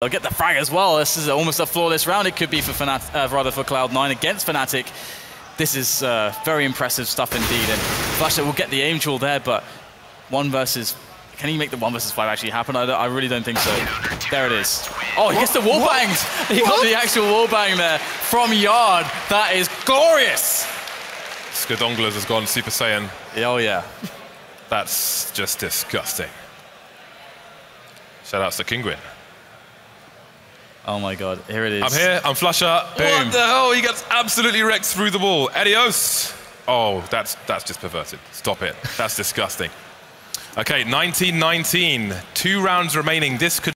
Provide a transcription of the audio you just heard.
They'll get the frag as well. This is almost a flawless round. It could be for Fnat uh, rather for Cloud9 against Fnatic. This is uh, very impressive stuff indeed. And Flusha will get the aim tool there, but one versus can he make the one versus five actually happen? I, I, really don't think so. There it is. Oh, he gets the wall bangs. He got the actual wall bang there from Yard. That is glorious. Skadonglers has gone Super Saiyan. Oh, yeah. That's just disgusting. Shout out to Kinguin. Oh my god, here it is. I'm here, I'm Flusha. Boom. What the hell? He gets absolutely wrecked through the wall. Adios. Oh, that's that's just perverted. Stop it. That's disgusting. Okay, 1919. Two rounds remaining. This could